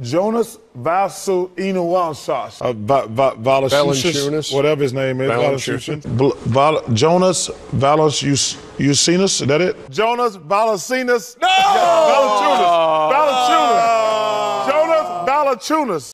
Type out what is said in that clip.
Jonas Valanciunas. Uh, Va- Va- whatever his name is. Valanciunas. Bl- Val- Jonas Valanciunas. Is that it? Jonas Valanciunas. No! Valanciunas. Valanciunas. Jonas Valanciunas.